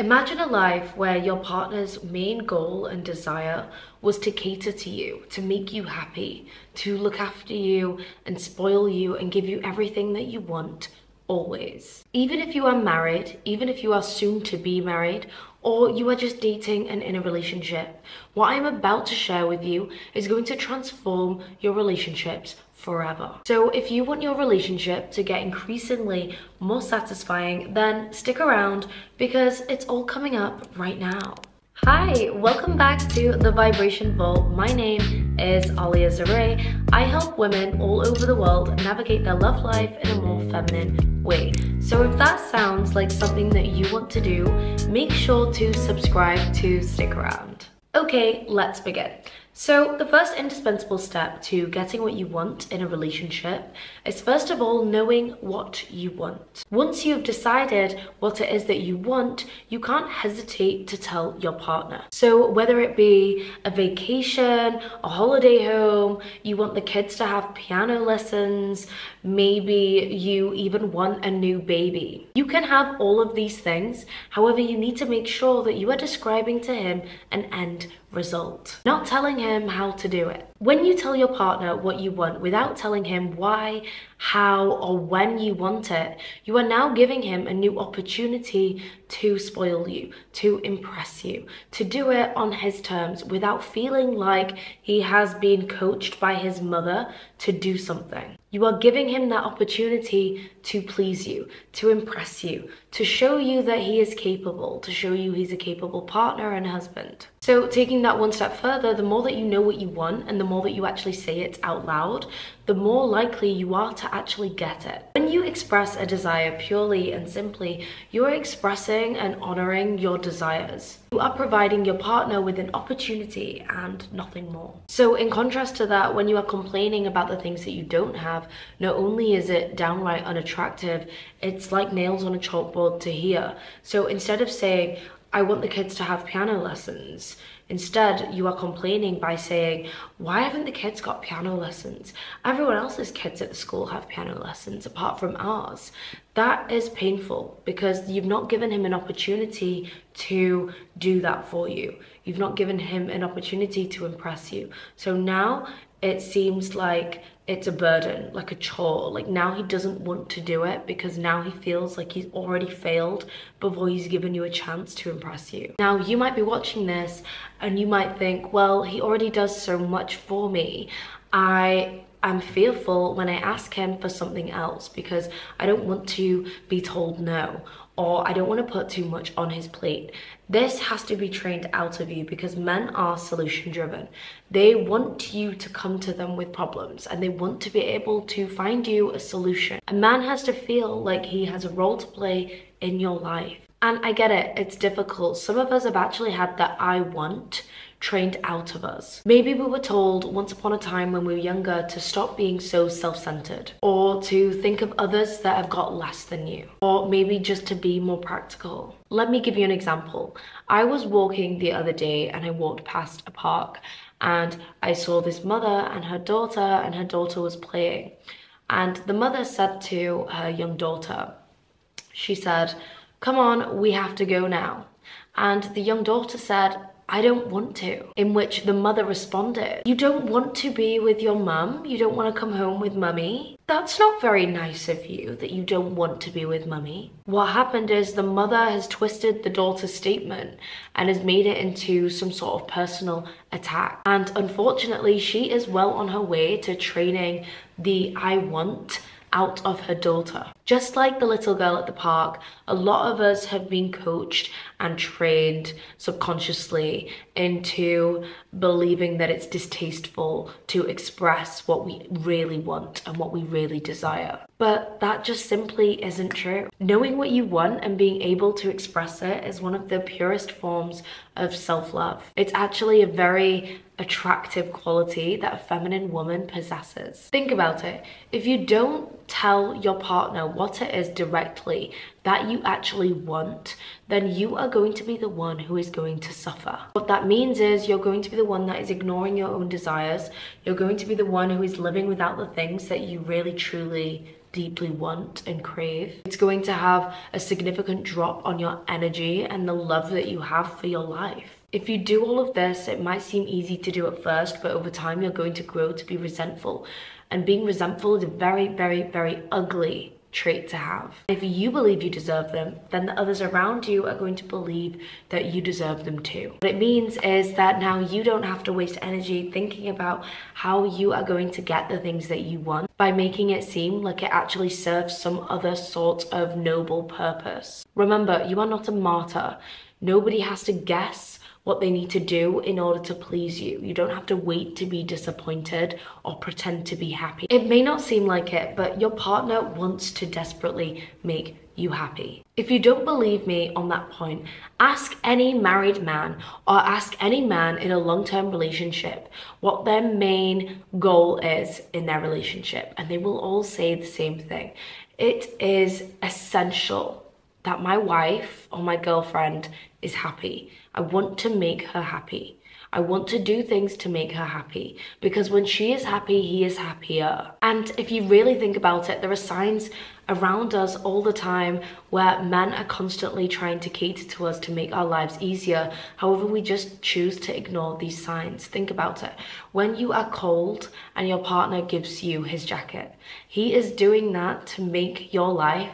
Imagine a life where your partner's main goal and desire was to cater to you, to make you happy, to look after you and spoil you and give you everything that you want always. Even if you are married, even if you are soon to be married, or you are just dating and in a relationship, what I'm about to share with you is going to transform your relationships forever. So if you want your relationship to get increasingly more satisfying, then stick around because it's all coming up right now. Hi, welcome back to The Vibration Vault. My name is Alia Zarei. I help women all over the world navigate their love life in a more feminine way. So if that sounds like something that you want to do, make sure to subscribe to stick around. Okay, let's begin. So the first indispensable step to getting what you want in a relationship is first of all knowing what you want. Once you've decided what it is that you want, you can't hesitate to tell your partner. So whether it be a vacation, a holiday home, you want the kids to have piano lessons, maybe you even want a new baby. You can have all of these things, however you need to make sure that you are describing to him an end result, not telling him how to do it. When you tell your partner what you want without telling him why, how, or when you want it, you are now giving him a new opportunity to spoil you, to impress you, to do it on his terms without feeling like he has been coached by his mother to do something. You are giving him that opportunity to please you, to impress you, to show you that he is capable, to show you he's a capable partner and husband. So taking that one step further, the more that you know what you want and the more that you actually say it out loud, the more likely you are to actually get it. When you express a desire purely and simply, you are expressing and honoring your desires. You are providing your partner with an opportunity and nothing more. So in contrast to that, when you are complaining about the things that you don't have, not only is it downright unattractive, it's like nails on a chalkboard to hear. So instead of saying, I want the kids to have piano lessons. Instead, you are complaining by saying, why haven't the kids got piano lessons? Everyone else's kids at the school have piano lessons apart from ours. That is painful because you've not given him an opportunity to do that for you. You've not given him an opportunity to impress you. So now it seems like it's a burden, like a chore. Like now he doesn't want to do it because now he feels like he's already failed before he's given you a chance to impress you. Now you might be watching this and you might think, well, he already does so much for me. I am fearful when I ask him for something else because I don't want to be told no or I don't want to put too much on his plate. This has to be trained out of you because men are solution driven. They want you to come to them with problems and they want to be able to find you a solution. A man has to feel like he has a role to play in your life. And I get it, it's difficult. Some of us have actually had that I want trained out of us. Maybe we were told once upon a time when we were younger to stop being so self-centered or to think of others that have got less than you or maybe just to be more practical. Let me give you an example. I was walking the other day and I walked past a park and I saw this mother and her daughter and her daughter was playing and the mother said to her young daughter, she said, come on, we have to go now. And the young daughter said, I don't want to. In which the mother responded, You don't want to be with your mum? You don't want to come home with mummy? That's not very nice of you that you don't want to be with mummy. What happened is the mother has twisted the daughter's statement and has made it into some sort of personal attack. And unfortunately, she is well on her way to training the I want out of her daughter. Just like the little girl at the park, a lot of us have been coached and trained subconsciously into believing that it's distasteful to express what we really want and what we really desire. But that just simply isn't true. Knowing what you want and being able to express it is one of the purest forms of self-love. It's actually a very attractive quality that a feminine woman possesses. Think about it. If you don't tell your partner what it is directly that you actually want, then you are going to be the one who is going to suffer. What that means is you're going to be the one that is ignoring your own desires. You're going to be the one who is living without the things that you really truly deeply want and crave. It's going to have a significant drop on your energy and the love that you have for your life. If you do all of this, it might seem easy to do at first, but over time you're going to grow to be resentful. And being resentful is a very, very, very ugly trait to have. If you believe you deserve them, then the others around you are going to believe that you deserve them too. What it means is that now you don't have to waste energy thinking about how you are going to get the things that you want by making it seem like it actually serves some other sort of noble purpose. Remember, you are not a martyr. Nobody has to guess what they need to do in order to please you. You don't have to wait to be disappointed or pretend to be happy. It may not seem like it, but your partner wants to desperately make you happy. If you don't believe me on that point, ask any married man or ask any man in a long term relationship what their main goal is in their relationship, and they will all say the same thing. It is essential that my wife or my girlfriend is happy. I want to make her happy. I want to do things to make her happy because when she is happy, he is happier. And if you really think about it, there are signs around us all the time where men are constantly trying to cater to us to make our lives easier. However, we just choose to ignore these signs. Think about it. When you are cold and your partner gives you his jacket, he is doing that to make your life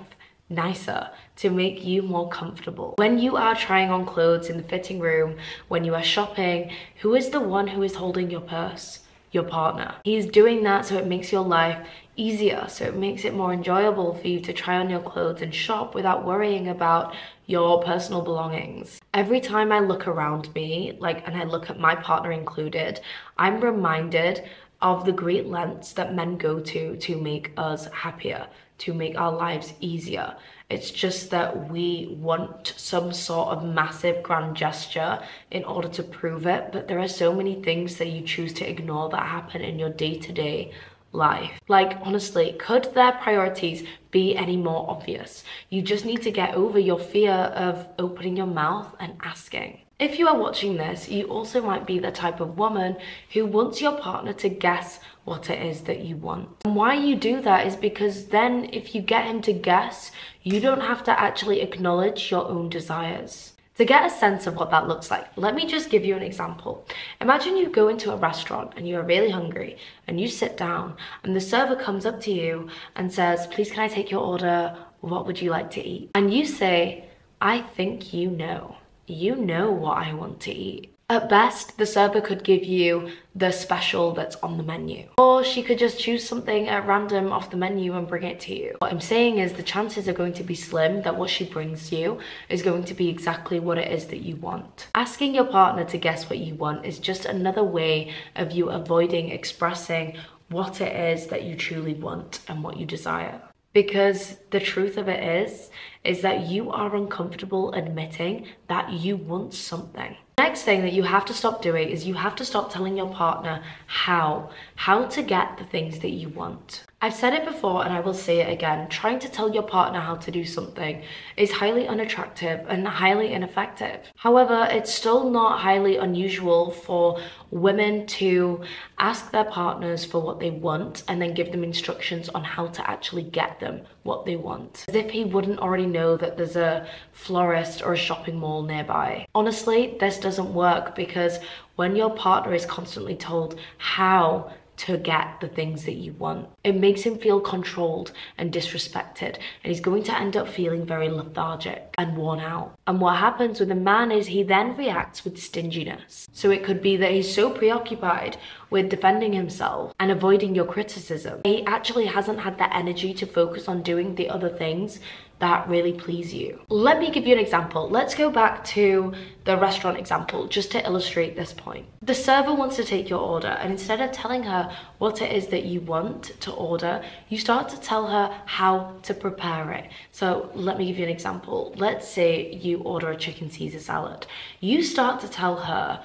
nicer to make you more comfortable. When you are trying on clothes in the fitting room, when you are shopping, who is the one who is holding your purse? Your partner. He's doing that so it makes your life easier, so it makes it more enjoyable for you to try on your clothes and shop without worrying about your personal belongings. Every time I look around me, like, and I look at my partner included, I'm reminded of the great lengths that men go to to make us happier, to make our lives easier. It's just that we want some sort of massive grand gesture in order to prove it, but there are so many things that you choose to ignore that happen in your day to day life. Like, honestly, could their priorities be any more obvious? You just need to get over your fear of opening your mouth and asking. If you are watching this, you also might be the type of woman who wants your partner to guess what it is that you want. And why you do that is because then if you get him to guess, you don't have to actually acknowledge your own desires. To get a sense of what that looks like, let me just give you an example. Imagine you go into a restaurant and you're really hungry and you sit down and the server comes up to you and says, please can I take your order? What would you like to eat? And you say, I think you know you know what I want to eat. At best, the server could give you the special that's on the menu. Or she could just choose something at random off the menu and bring it to you. What I'm saying is the chances are going to be slim that what she brings you is going to be exactly what it is that you want. Asking your partner to guess what you want is just another way of you avoiding expressing what it is that you truly want and what you desire. Because the truth of it is, is that you are uncomfortable admitting that you want something. Next thing that you have to stop doing is you have to stop telling your partner how, how to get the things that you want. I've said it before and I will say it again. Trying to tell your partner how to do something is highly unattractive and highly ineffective. However, it's still not highly unusual for women to ask their partners for what they want and then give them instructions on how to actually get them what they want. As if he wouldn't already know that there's a florist or a shopping mall nearby. Honestly, this doesn't work because when your partner is constantly told how to get the things that you want. It makes him feel controlled and disrespected, and he's going to end up feeling very lethargic and worn out. And what happens with a man is he then reacts with stinginess. So it could be that he's so preoccupied with defending himself and avoiding your criticism. He actually hasn't had the energy to focus on doing the other things that really please you. Let me give you an example. Let's go back to the restaurant example just to illustrate this point. The server wants to take your order and instead of telling her what it is that you want to order, you start to tell her how to prepare it. So let me give you an example. Let's say you order a chicken Caesar salad. You start to tell her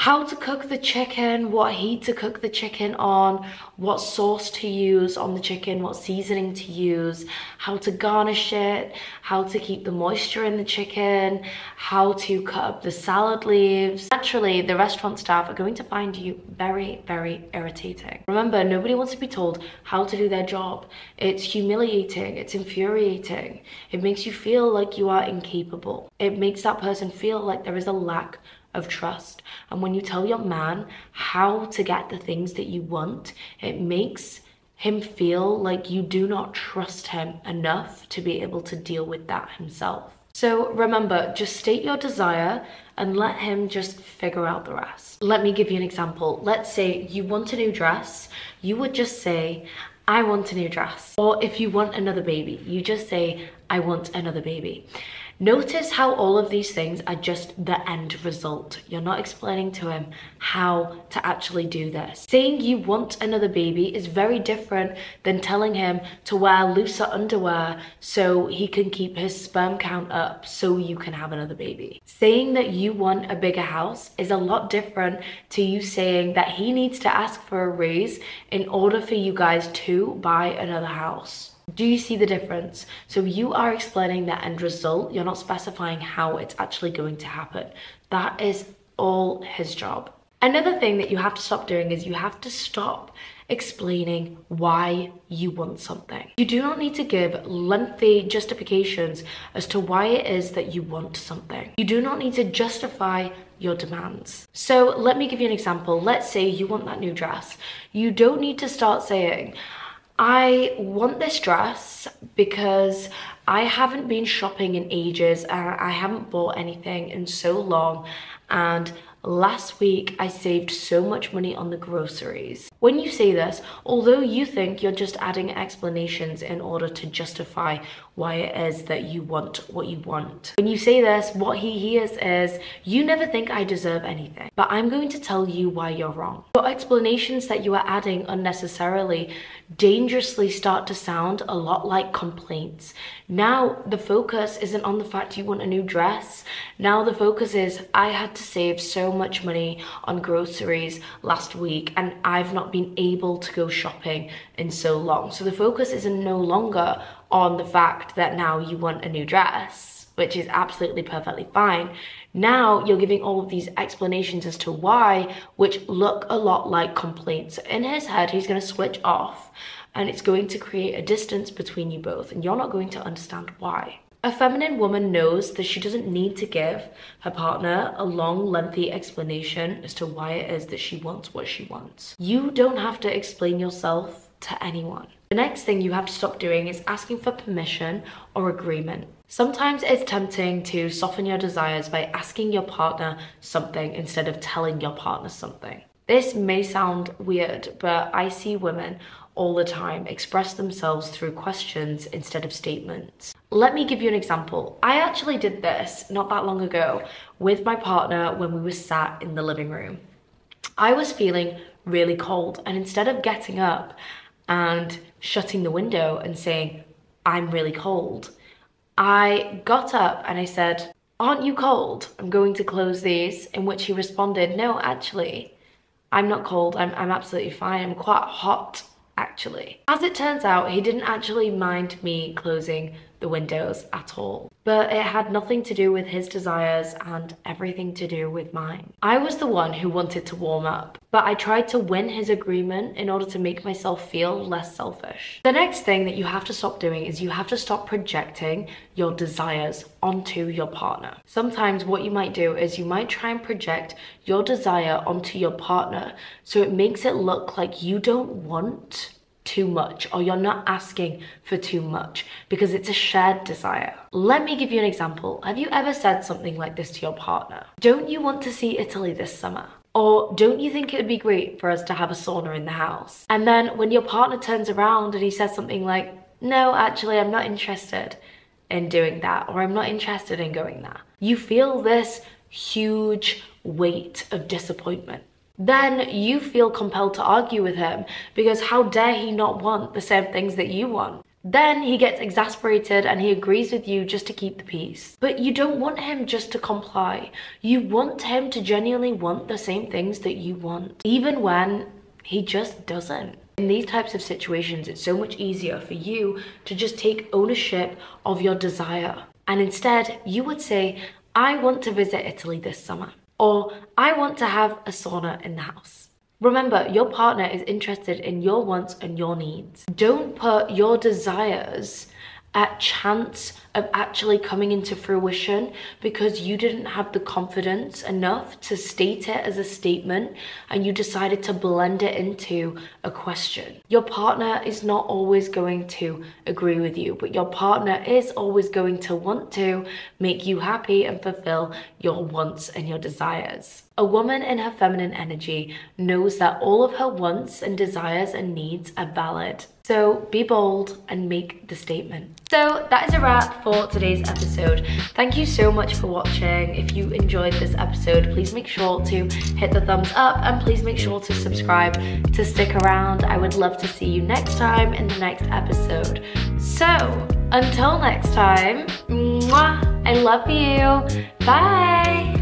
how to cook the chicken, what heat to cook the chicken on, what sauce to use on the chicken, what seasoning to use, how to garnish it, how to keep the moisture in the chicken, how to cut up the salad leaves. Naturally, the restaurant staff are going to find you very, very irritating. Remember, nobody wants to be told how to do their job. It's humiliating, it's infuriating. It makes you feel like you are incapable. It makes that person feel like there is a lack of trust. And when you tell your man how to get the things that you want, it makes him feel like you do not trust him enough to be able to deal with that himself. So remember, just state your desire and let him just figure out the rest. Let me give you an example. Let's say you want a new dress. You would just say, I want a new dress. Or if you want another baby, you just say, I want another baby. Notice how all of these things are just the end result. You're not explaining to him how to actually do this. Saying you want another baby is very different than telling him to wear looser underwear so he can keep his sperm count up so you can have another baby. Saying that you want a bigger house is a lot different to you saying that he needs to ask for a raise in order for you guys to buy another house. Do you see the difference? So you are explaining the end result. You're not specifying how it's actually going to happen. That is all his job. Another thing that you have to stop doing is you have to stop explaining why you want something. You do not need to give lengthy justifications as to why it is that you want something. You do not need to justify your demands. So let me give you an example. Let's say you want that new dress. You don't need to start saying, I want this dress because I haven't been shopping in ages and I haven't bought anything in so long and Last week, I saved so much money on the groceries. When you say this, although you think you're just adding explanations in order to justify why it is that you want what you want. When you say this, what he hears is, you never think I deserve anything, but I'm going to tell you why you're wrong. Your explanations that you are adding unnecessarily dangerously start to sound a lot like complaints. Now the focus isn't on the fact you want a new dress. Now the focus is, I had to save so much money on groceries last week and I've not been able to go shopping in so long. So the focus isn't no longer on the fact that now you want a new dress, which is absolutely perfectly fine. Now you're giving all of these explanations as to why, which look a lot like complaints. In his head, he's going to switch off and it's going to create a distance between you both and you're not going to understand why. A feminine woman knows that she doesn't need to give her partner a long, lengthy explanation as to why it is that she wants what she wants. You don't have to explain yourself to anyone. The next thing you have to stop doing is asking for permission or agreement. Sometimes it's tempting to soften your desires by asking your partner something instead of telling your partner something. This may sound weird, but I see women all the time express themselves through questions instead of statements. Let me give you an example. I actually did this not that long ago with my partner when we were sat in the living room. I was feeling really cold and instead of getting up and shutting the window and saying, I'm really cold, I got up and I said, aren't you cold? I'm going to close these, in which he responded, no, actually, I'm not cold, I'm, I'm absolutely fine, I'm quite hot actually. As it turns out, he didn't actually mind me closing the windows at all. But it had nothing to do with his desires and everything to do with mine. I was the one who wanted to warm up, but I tried to win his agreement in order to make myself feel less selfish. The next thing that you have to stop doing is you have to stop projecting your desires onto your partner. Sometimes what you might do is you might try and project your desire onto your partner so it makes it look like you don't want too much or you're not asking for too much because it's a shared desire. Let me give you an example. Have you ever said something like this to your partner? Don't you want to see Italy this summer? Or don't you think it would be great for us to have a sauna in the house? And then when your partner turns around and he says something like, no, actually, I'm not interested in doing that, or I'm not interested in going there. You feel this huge weight of disappointment then you feel compelled to argue with him because how dare he not want the same things that you want? Then he gets exasperated and he agrees with you just to keep the peace. But you don't want him just to comply. You want him to genuinely want the same things that you want, even when he just doesn't. In these types of situations, it's so much easier for you to just take ownership of your desire. And instead, you would say, I want to visit Italy this summer, or I want to have a sauna in the house. Remember, your partner is interested in your wants and your needs. Don't put your desires at chance of actually coming into fruition because you didn't have the confidence enough to state it as a statement and you decided to blend it into a question. Your partner is not always going to agree with you, but your partner is always going to want to make you happy and fulfill your wants and your desires. A woman in her feminine energy knows that all of her wants and desires and needs are valid. So be bold and make the statement. So that is a wrap for today's episode. Thank you so much for watching. If you enjoyed this episode, please make sure to hit the thumbs up and please make sure to subscribe to stick around. I would love to see you next time in the next episode. So until next time, mwah, I love you. Bye.